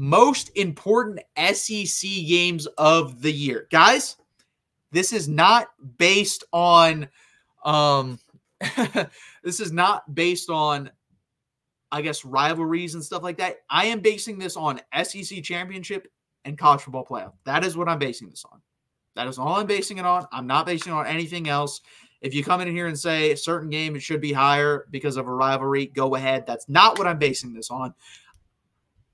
most important SEC games of the year. Guys, this is not based on um this is not based on I guess rivalries and stuff like that. I am basing this on SEC championship and college football playoff. That is what I'm basing this on. That is all I'm basing it on. I'm not basing it on anything else. If you come in here and say a certain game it should be higher because of a rivalry, go ahead. That's not what I'm basing this on.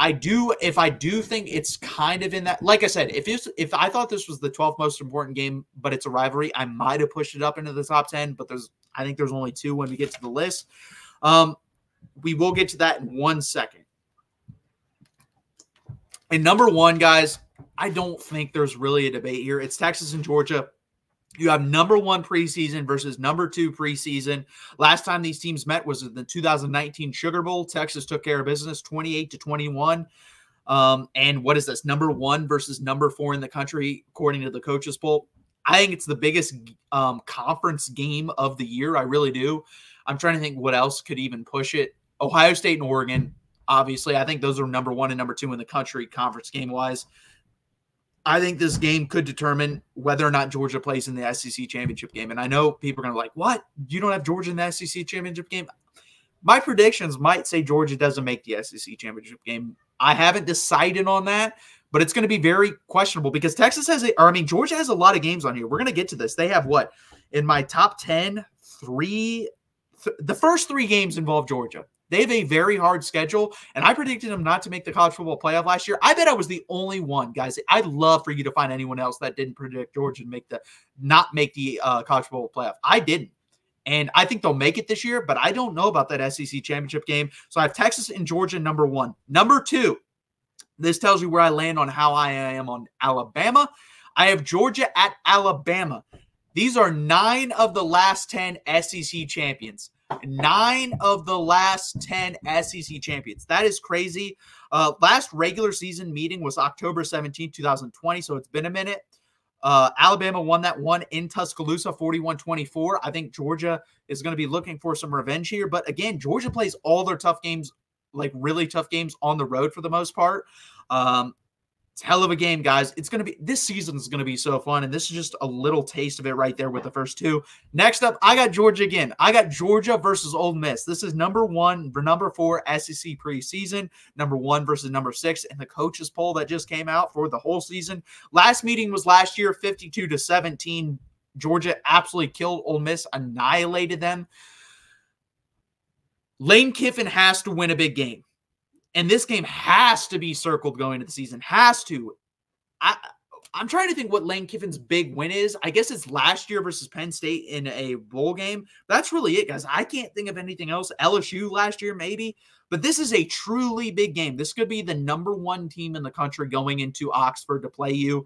I do if I do think it's kind of in that like I said, if it's if I thought this was the 12th most important game, but it's a rivalry, I might have pushed it up into the top 10, but there's I think there's only two when we get to the list. Um, we will get to that in one second. And number one, guys, I don't think there's really a debate here. It's Texas and Georgia. You have number one preseason versus number two preseason. Last time these teams met was in the 2019 Sugar Bowl. Texas took care of business 28 to 21. Um, and what is this? Number one versus number four in the country, according to the coaches poll. I think it's the biggest um, conference game of the year. I really do. I'm trying to think what else could even push it. Ohio State and Oregon, obviously. I think those are number one and number two in the country conference game wise. I think this game could determine whether or not Georgia plays in the SEC championship game. And I know people are going to be like, what? You don't have Georgia in the SEC championship game? My predictions might say Georgia doesn't make the SEC championship game. I haven't decided on that, but it's going to be very questionable because Texas has, a, or I mean, Georgia has a lot of games on here. We're going to get to this. They have what? In my top 10, three, th- the first three games involve Georgia. They have a very hard schedule, and I predicted them not to make the college football playoff last year. I bet I was the only one, guys. I'd love for you to find anyone else that didn't predict Georgia make the not make the uh, college football playoff. I didn't. And I think they'll make it this year, but I don't know about that SEC championship game. So I have Texas and Georgia number one. Number two, this tells you where I land on how I am on Alabama. I have Georgia at Alabama. These are nine of the last 10 SEC champions nine of the last 10 SEC champions. That is crazy. Uh, last regular season meeting was October 17, 2020. So it's been a minute. Uh, Alabama won that one in Tuscaloosa 41 24. I think Georgia is going to be looking for some revenge here. But again, Georgia plays all their tough games, like really tough games on the road for the most part. Um, it's hell of a game, guys. It's going to be this season is going to be so fun. And this is just a little taste of it right there with the first two. Next up, I got Georgia again. I got Georgia versus Ole Miss. This is number one, number four SEC preseason, number one versus number six in the coaches poll that just came out for the whole season. Last meeting was last year, 52 to 17. Georgia absolutely killed Ole Miss, annihilated them. Lane Kiffin has to win a big game and this game has to be circled going into the season. Has to. I I'm trying to think what Lane Kiffin's big win is. I guess it's last year versus Penn State in a bowl game. That's really it, guys. I can't think of anything else. LSU last year, maybe. But this is a truly big game. This could be the number one team in the country going into Oxford to play you.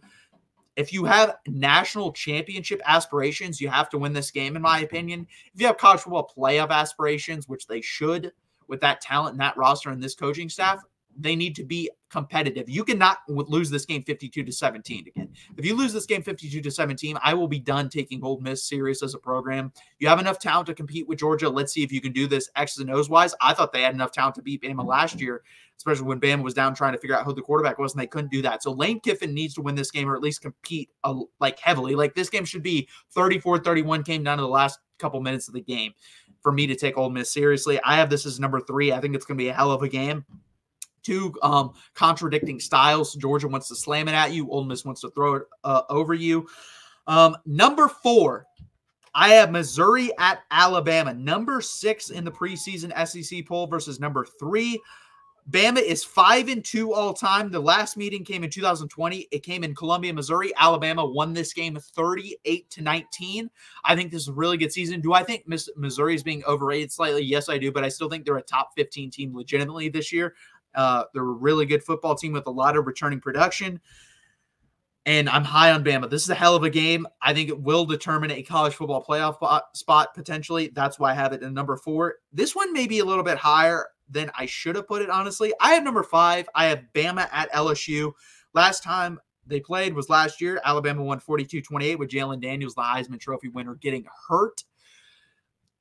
If you have national championship aspirations, you have to win this game, in my opinion. If you have college football playoff aspirations, which they should, with that talent and that roster and this coaching staff, they need to be competitive. You cannot lose this game 52 to 17 again. If you lose this game 52 to 17, I will be done taking Ole Miss serious as a program. You have enough talent to compete with Georgia. Let's see if you can do this X's and O's wise. I thought they had enough talent to beat Bama last year, especially when Bama was down trying to figure out who the quarterback was, and they couldn't do that. So Lane Kiffin needs to win this game or at least compete uh, like heavily. Like this game should be 34 31, came down to the last couple minutes of the game for me to take Ole Miss seriously. I have this as number three. I think it's going to be a hell of a game. Two um, contradicting styles. Georgia wants to slam it at you. Ole Miss wants to throw it uh, over you. Um, number four, I have Missouri at Alabama. Number six in the preseason SEC poll versus number three. Bama is five and two all time. The last meeting came in 2020. It came in Columbia, Missouri. Alabama won this game 38 to 19. I think this is a really good season. Do I think Missouri is being overrated slightly? Yes, I do, but I still think they're a top 15 team legitimately this year. Uh, they're a really good football team with a lot of returning production. And I'm high on Bama. This is a hell of a game. I think it will determine a college football playoff spot potentially. That's why I have it in number four. This one may be a little bit higher than I should have put it, honestly. I have number five. I have Bama at LSU. Last time they played was last year. Alabama won 42 28 with Jalen Daniels, the Heisman Trophy winner, getting hurt.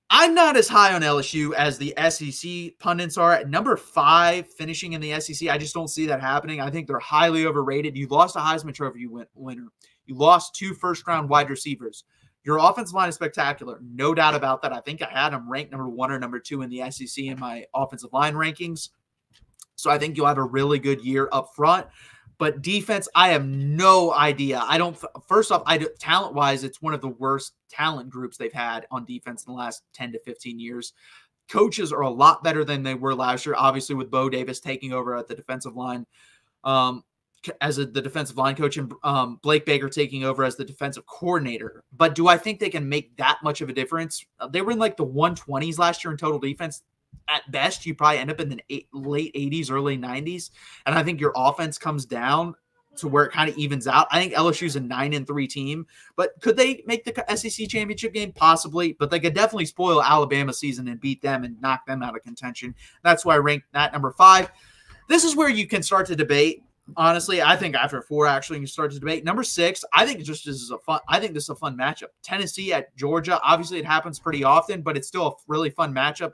I'm not as high on LSU as the SEC pundits are. At number five, finishing in the SEC, I just don't see that happening. I think they're highly overrated. You lost a Heisman Trophy winner. You lost two first round wide receivers. Your offensive line is spectacular. No doubt about that. I think I had them ranked number one or number two in the SEC in my offensive line rankings. So I think you'll have a really good year up front. But defense, I have no idea. I don't. First off, I talent wise, it's one of the worst talent groups they've had on defense in the last ten to fifteen years. Coaches are a lot better than they were last year. Obviously, with Bo Davis taking over at the defensive line um, as a, the defensive line coach, and um, Blake Baker taking over as the defensive coordinator. But do I think they can make that much of a difference? They were in like the 120s last year in total defense at best, you probably end up in the eight, late 80s, early 90s. And I think your offense comes down to where it kind of evens out. I think LSU's a nine and three team, but could they make the SEC championship game? Possibly, but they could definitely spoil Alabama season and beat them and knock them out of contention. That's why I ranked that number five. This is where you can start to debate. Honestly, I think after four, actually, you start to debate. Number six, I think just this is a fun. I think this is a fun matchup. Tennessee at Georgia. Obviously, it happens pretty often, but it's still a really fun matchup.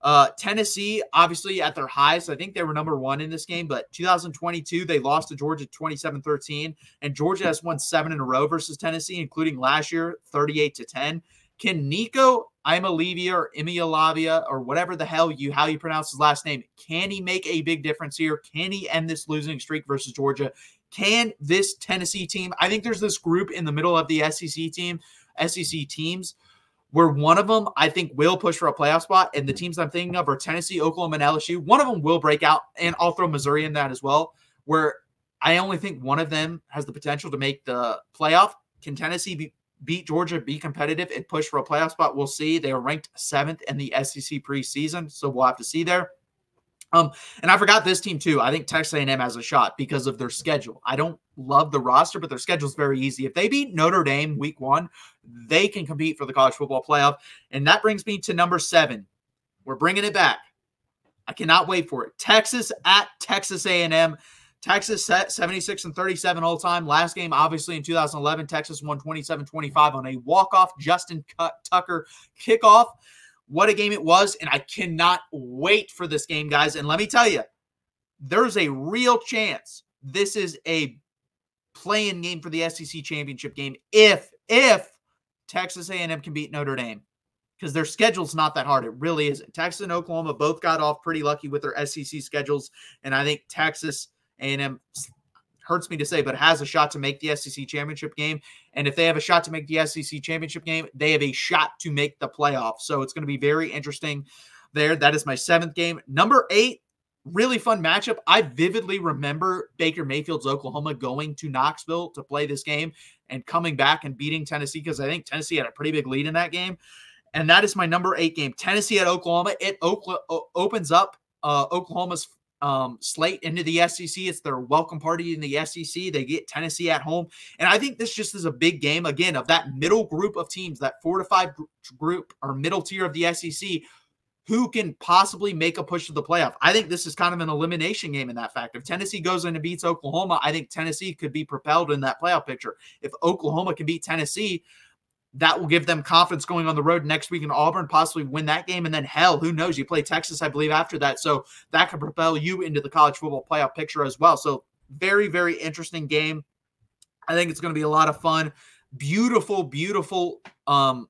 Uh, Tennessee, obviously at their highest, I think they were number one in this game, but 2022, they lost to Georgia 27 13. And Georgia has won seven in a row versus Tennessee, including last year, 38 to 10. Can Nico Imalivia or Imialavia or whatever the hell you how you pronounce his last name, can he make a big difference here? Can he end this losing streak versus Georgia? Can this Tennessee team? I think there's this group in the middle of the SEC team, SEC teams where one of them I think will push for a playoff spot, and the teams I'm thinking of are Tennessee, Oklahoma, and LSU. One of them will break out, and I'll throw Missouri in that as well. Where I only think one of them has the potential to make the playoff. Can Tennessee be, beat Georgia, be competitive, and push for a playoff spot? We'll see. They are ranked seventh in the SEC preseason, so we'll have to see there. Um, and I forgot this team too. I think Texas A&M has a shot because of their schedule. I don't love the roster, but their schedule is very easy. If they beat Notre Dame week one, they can compete for the college football playoff. And that brings me to number seven. We're bringing it back. I cannot wait for it. Texas at Texas A&M. Texas set 76 and 37 all time. Last game, obviously, in 2011, Texas won 27 25 on a walk off Justin Tucker kickoff. What a game it was. And I cannot wait for this game, guys. And let me tell you, there's a real chance this is a playing game for the SEC championship game if if Texas A&M can beat Notre Dame because their schedule's not that hard. It really isn't. Texas and Oklahoma both got off pretty lucky with their SEC schedules, and I think Texas A&M hurts me to say, but has a shot to make the SEC championship game. And if they have a shot to make the SEC championship game, they have a shot to make the playoffs. So it's going to be very interesting there. That is my seventh game. Number eight, really fun matchup. I vividly remember Baker Mayfield's Oklahoma going to Knoxville to play this game and coming back and beating Tennessee because I think Tennessee had a pretty big lead in that game. And that is my number eight game. Tennessee at Oklahoma. It opens up uh, Oklahoma's um, slate into the SEC. It's their welcome party in the SEC. They get Tennessee at home. And I think this just is a big game, again, of that middle group of teams, that four to five group or middle tier of the SEC. Who can possibly make a push to the playoff? I think this is kind of an elimination game in that fact. If Tennessee goes in and beats Oklahoma, I think Tennessee could be propelled in that playoff picture. If Oklahoma can beat Tennessee, that will give them confidence going on the road next week in Auburn, possibly win that game. And then, hell, who knows? You play Texas, I believe, after that. So that could propel you into the college football playoff picture as well. So, very, very interesting game. I think it's going to be a lot of fun. Beautiful, beautiful um,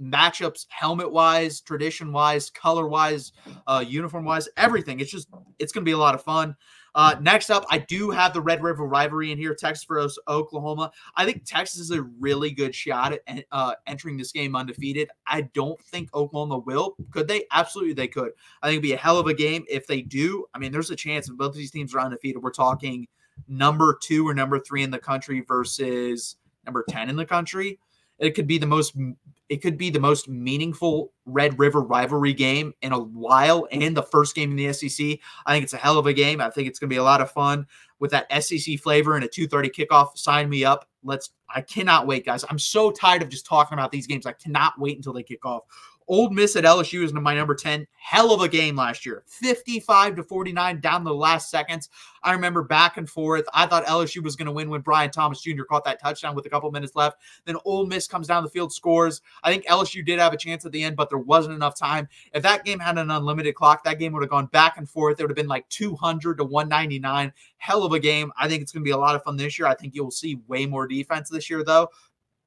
matchups, helmet wise, tradition wise, color wise, uh, uniform wise, everything. It's just, it's going to be a lot of fun. Uh, next up, I do have the Red River rivalry in here, Texas versus Oklahoma. I think Texas is a really good shot at uh, entering this game undefeated. I don't think Oklahoma will. Could they? Absolutely, they could. I think it'd be a hell of a game if they do. I mean, there's a chance if both of these teams are undefeated. We're talking number two or number three in the country versus number 10 in the country. It could be the most it could be the most meaningful Red River rivalry game in a while and the first game in the SEC. I think it's a hell of a game. I think it's going to be a lot of fun with that SEC flavor and a 2:30 kickoff. Sign me up. Let's I cannot wait, guys. I'm so tired of just talking about these games. I cannot wait until they kick off. Ole Miss at LSU is in my number 10. Hell of a game last year. 55 to 49 down the last seconds. I remember back and forth. I thought LSU was going to win when Brian Thomas Jr. caught that touchdown with a couple minutes left. Then Ole Miss comes down the field, scores. I think LSU did have a chance at the end, but there wasn't enough time. If that game had an unlimited clock, that game would have gone back and forth. It would have been like 200 to 199. Hell of a game. I think it's going to be a lot of fun this year. I think you'll see way more defense this year, though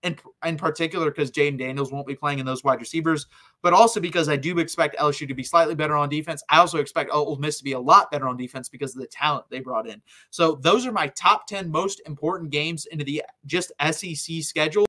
in, in particular because Jayden Daniels won't be playing in those wide receivers, but also because I do expect LSU to be slightly better on defense. I also expect Ole Miss to be a lot better on defense because of the talent they brought in. So those are my top 10 most important games into the just SEC schedule.